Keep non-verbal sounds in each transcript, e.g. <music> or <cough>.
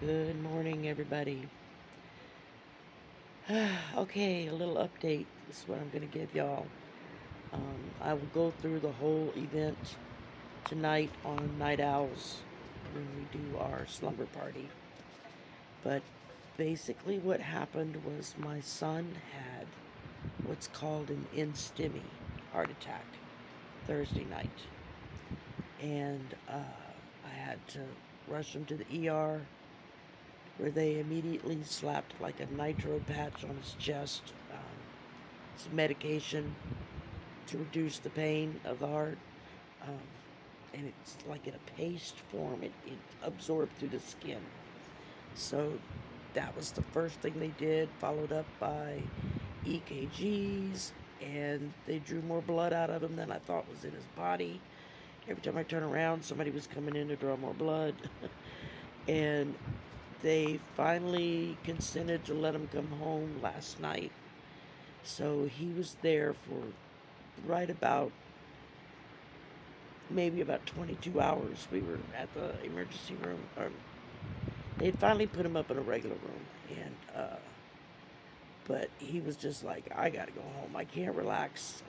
Good morning, everybody. <sighs> okay, a little update. This is what I'm going to give y'all. Um, I will go through the whole event tonight on Night Owls when we do our slumber party. But basically, what happened was my son had what's called an NSTEMI heart attack Thursday night. And uh, I had to rush him to the ER where they immediately slapped like a nitro patch on his chest, um, some medication to reduce the pain of the heart. Um, and it's like in a paste form, it, it absorbed through the skin. So that was the first thing they did, followed up by EKGs, and they drew more blood out of him than I thought was in his body. Every time I turn around, somebody was coming in to draw more blood. <laughs> and they finally consented to let him come home last night. So he was there for right about maybe about 22 hours. We were at the emergency room. Or they finally put him up in a regular room, and uh, but he was just like, I gotta go home. I can't relax.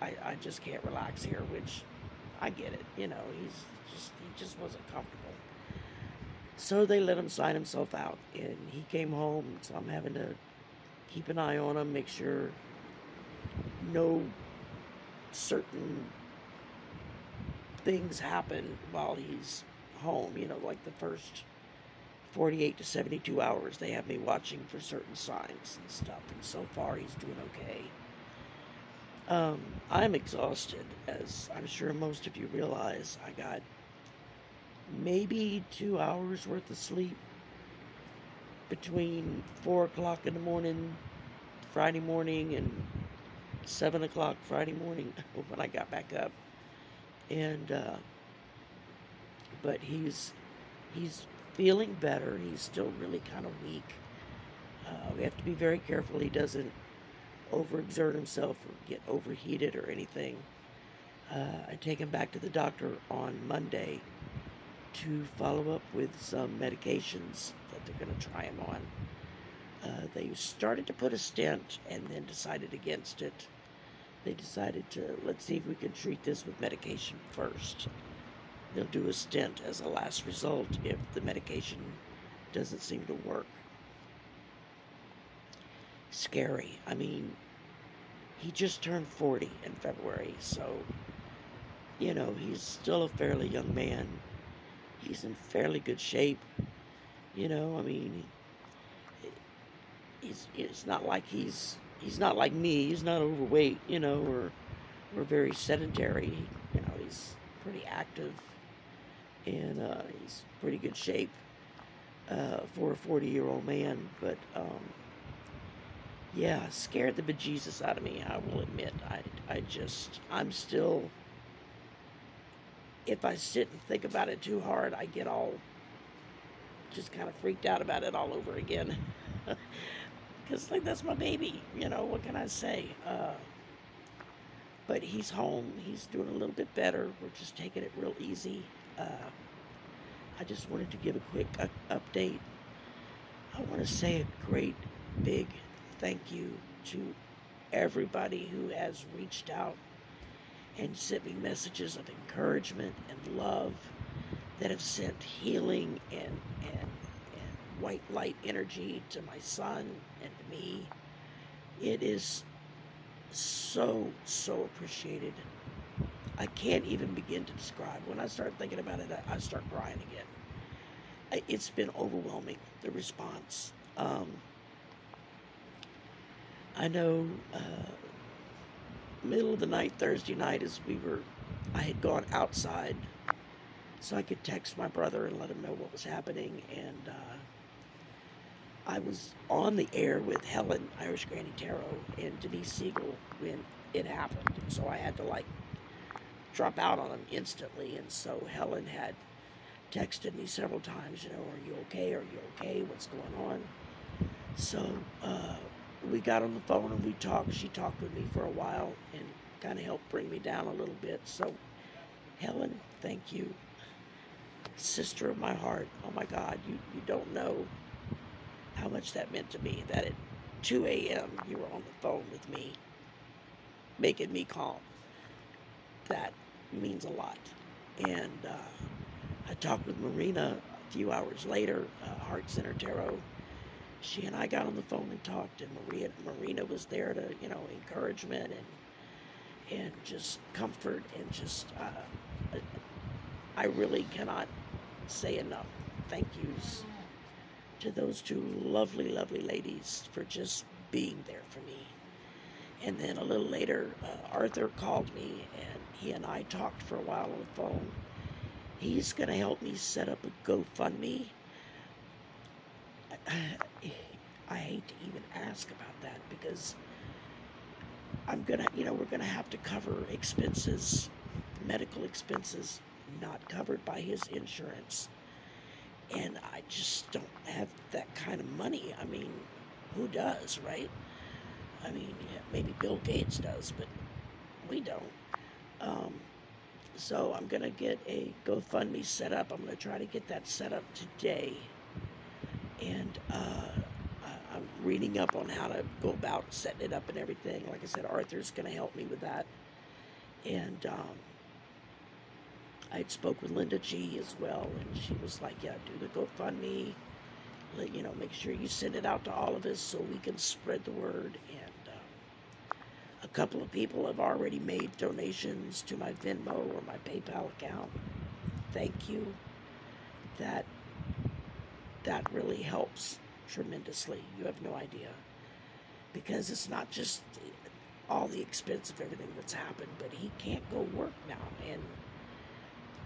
I, I just can't relax here, which I get it. You know, he's just he just wasn't comfortable. So they let him sign himself out, and he came home. So I'm having to keep an eye on him, make sure no certain things happen while he's home. You know, like the first 48 to 72 hours, they have me watching for certain signs and stuff. And so far, he's doing okay. Um, I'm exhausted, as I'm sure most of you realize. I got maybe two hours worth of sleep between four o'clock in the morning Friday morning and seven o'clock Friday morning <laughs> when I got back up. And uh, but he's he's feeling better. He's still really kind of weak. Uh, we have to be very careful he doesn't overexert himself or get overheated or anything. Uh, I take him back to the doctor on Monday to follow up with some medications that they're going to try him on. Uh, they started to put a stent and then decided against it. They decided to let's see if we can treat this with medication first. They'll do a stent as a last result if the medication doesn't seem to work. Scary. I mean, he just turned 40 in February, so, you know, he's still a fairly young man he's in fairly good shape. You know, I mean, he's it's not like he's he's not like me. He's not overweight, you know, or or very sedentary. You know, he's pretty active, and uh, he's pretty good shape uh, for a forty-year-old man. But um, yeah, scared the bejesus out of me. I will admit. I I just I'm still if I sit and think about it too hard, I get all just kind of freaked out about it all over again. <laughs> Because, like, that's my baby. You know, what can I say? Uh, but he's home. He's doing a little bit better. We're just taking it real easy. Uh, I just wanted to give a quick uh, update. I want to say a great big thank you to everybody who has reached out and sent me messages of encouragement and love that have sent healing and, and, and white light energy to my son and to me. It is so, so appreciated. I can't even begin to describe. When I start thinking about it, I, start crying again. It's been overwhelming, the response. Um, I know uh, middle of the night Thursday night as we were I had gone outside so I could text my brother and let him know what was happening. And uh, I was on the air with Helen Irish Granny Tarot and Denise Siegel when it happened. So I had to like drop out on them instantly. And so Helen had texted me several times you know are you okay? Are you okay? What's going on? So uh, we got on the phone and we talked. She talked with me for a while and kind of helped bring me down a little bit. So, Helen, thank you. sister of my heart. Oh my God, you, you don't know how much that meant to me. That at 2 a.m. you were on the phone with me, making me calm. That means a lot. And uh, I talked with Marina a few hours later, uh, Heart Center Tarot. She and I got on the phone and talked, and Maria, Marina was there to, you know, encouragement and and just comfort and just uh, I really cannot say enough thank yous to those two lovely, lovely ladies for just being there for me. And then a little later, uh, Arthur called me and he and I talked for a while on the phone. He's going to help me set up a GoFundMe. <sighs> I, hate to even ask about that because I'm to, you know, we're to have to cover expenses, medical expenses not covered by his insurance. And I just don't have that kind of money. I mean, who does, right? I mean, maybe Bill Gates does, but we don't. Um, so I'm to get a GoFundMe set up. I'm to try to get that set up today. And uh, I'm reading up on how to go about setting it up and everything. Like I said, Arthur's going to help me with that. And um, I spoke with Linda G as well, and she was like, "Yeah, do the GoFundMe. Let, you know, make sure you send it out to all of us so we can spread the word." And um, a couple of people have already made donations to my Venmo or my PayPal account. Thank you. That that really helps tremendously. You have no idea because it's not just all the expense of everything that's happened, but he can't go work now and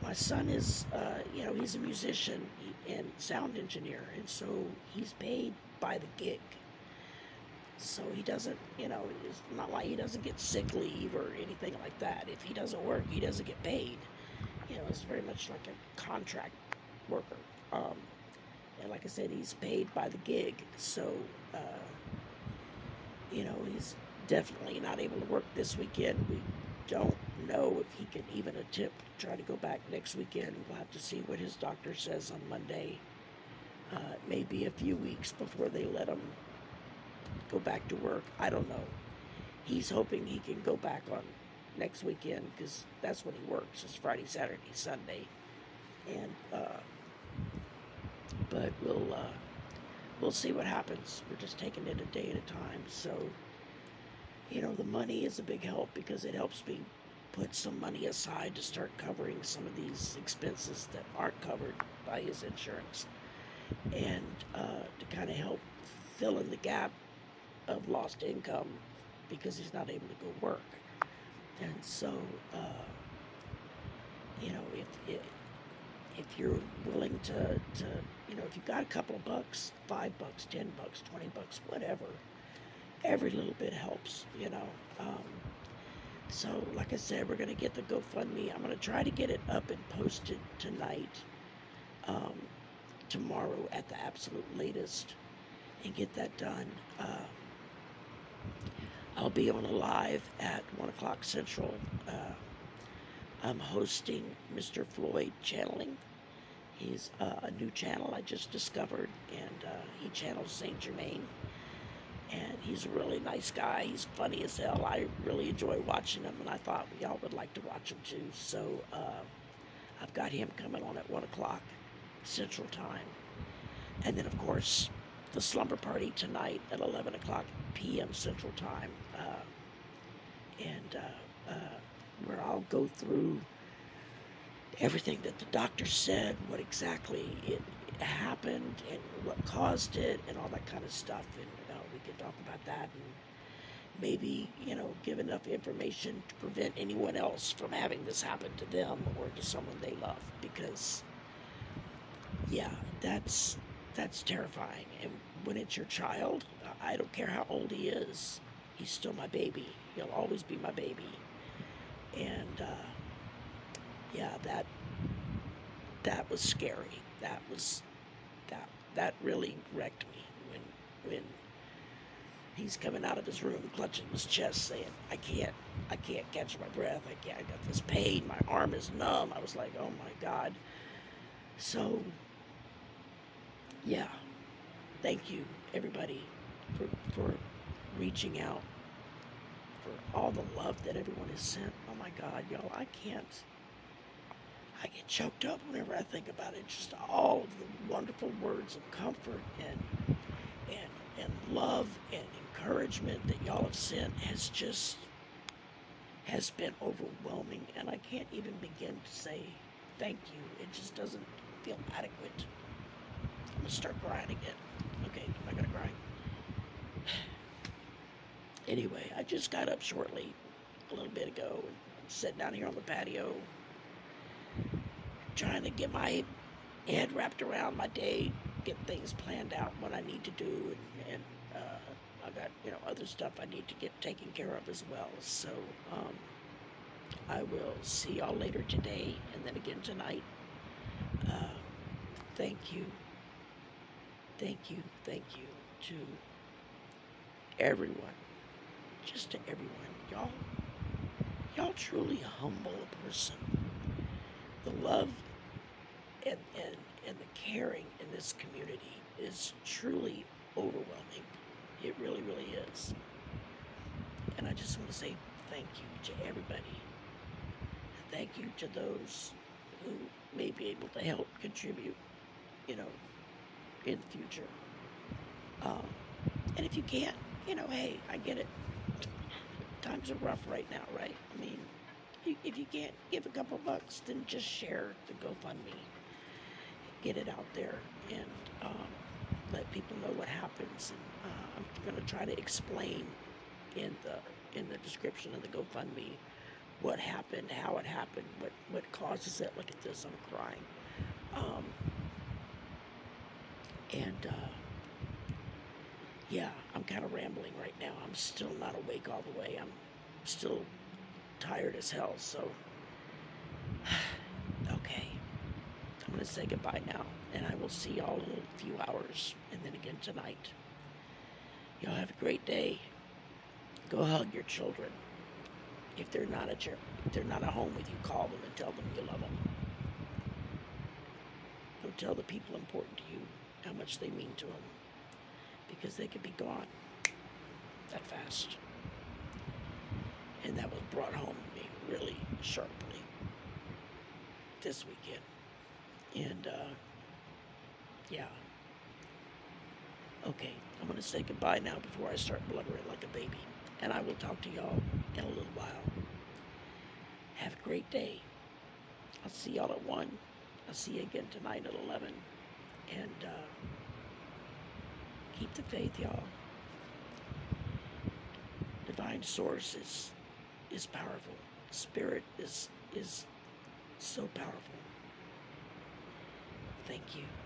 my son is, uh, you know, he's a musician and sound engineer, and so he's paid by the gig. So he doesn't, you know, it's not like he doesn't get sick leave or anything like that. If he doesn't work, he doesn't get paid. You know, it's very much like a contract worker. Um, and like I said, he's paid by the gig. So, uh, you know, he's definitely not able to work this weekend. We don't know if he can even attempt to try to go back next weekend. We'll have to see what his doctor says on Monday. Uh, it may be a few weeks before they let him go back to work. I don't know. He's hoping he can go back on next weekend because that's when he works. It's Friday, Saturday, Sunday, and uh, but we'll uh, we'll see what happens. We're just taking it a day at a time. So you know, the money is a big help because it helps me put some money aside to start covering some of these expenses that aren't covered by his insurance and uh, to kind of help fill in the gap of lost income because he's not able to go work. And so, uh, you know, if, if if you're willing to, to, you know, if you've got a couple of bucks, five bucks, ten bucks, twenty bucks, whatever, every little bit helps, you know. Um, so, like I said, we're going to get the GoFundMe. I'm going to try to get it up and posted tonight, um, tomorrow at the absolute latest, and get that done. Uh, I'll be on a live at 1 o'clock Central. Uh, I'm hosting Mr. Floyd Channeling. He's uh, a new channel I just discovered, and uh, he channels Saint Germain and he's a really nice guy. He's funny as hell. I really enjoy watching him, and I thought y'all would like to watch him too. So uh, I've got him coming on at 1 o'clock Central Time. And then, of course, the slumber party tonight at 11 o'clock p.m. Central Time. Uh, and uh, uh, where I'll go through everything that the doctor said, what exactly it happened, and what caused it, and all that kind of stuff. And could talk about that and maybe, you know, give enough information to prevent anyone else from having this happen to them or to someone they love because yeah, that's that's terrifying. And when it's your child, I don't care how old he is, he's still my baby. He'll always be my baby. And uh, yeah, that that was scary. That was that that really wrecked me when when he's coming out of his room clutching his chest saying i can't i can't catch my breath i can't i got this pain my arm is numb i was like oh my god So, yeah, thank you everybody for for reaching out, for all the love that everyone has sent. Oh my God, y'all, I can't. I get choked up whenever I think about it. Just all of the wonderful words of comfort and and and love and encouragement that y'all have sent has just has been overwhelming, and I can't even begin to say thank you. It just doesn't feel adequate. I'm gonna start crying again. Okay, I'm not gonna cry. <sighs> Anyway, I just got up shortly, a little bit ago, and sitting down here on the patio, trying to get my head wrapped around my day, get things planned out, what I need to do, and, and uh, I got you know other stuff I need to get taken care of as well. So um, I will see y'all later today, and then again tonight. Uh, thank you, thank you, thank you to everyone, just to everyone, y'all. Y'all truly humble a person. The love and, and, and the caring in this community is truly overwhelming. It really, really is. And I just want to say thank you to everybody. Thank you to those who may be able to help contribute, you know, in the future. Um, and if you can't, you know, hey, I get it. Times are rough right now, right? I mean, if you can't give a couple bucks, then just share the GoFundMe. Get it out there and um, let people know what happens. And, uh, I'm going to try to explain in the in the description of the GoFundMe what happened, how it happened, what what causes it. Look at this, I'm crying. Um, and uh, yeah, I'm kind of rambling right now. I'm still not awake all the way. I'm still tired as hell. So, <sighs> okay, I'm gonna say goodbye now, and I will see y'all in a few hours, and then again tonight. Y'all have a great day. Go hug your children. If they're not at your, if they're not at home with you, call them and tell them you love them. Go tell the people important to you how much they mean to them, because they could be gone that fast. And that was brought home to me really sharply this weekend. And uh, yeah. Okay, I'm gonna say goodbye now before I start blubbering like a baby. And I will talk to y'all in a little while. Have a great day. I'll see y'all at 1. I'll see you again tonight at 11. And uh, keep the faith, y'all. Divine sources is powerful. Spirit is, is so powerful. Thank you.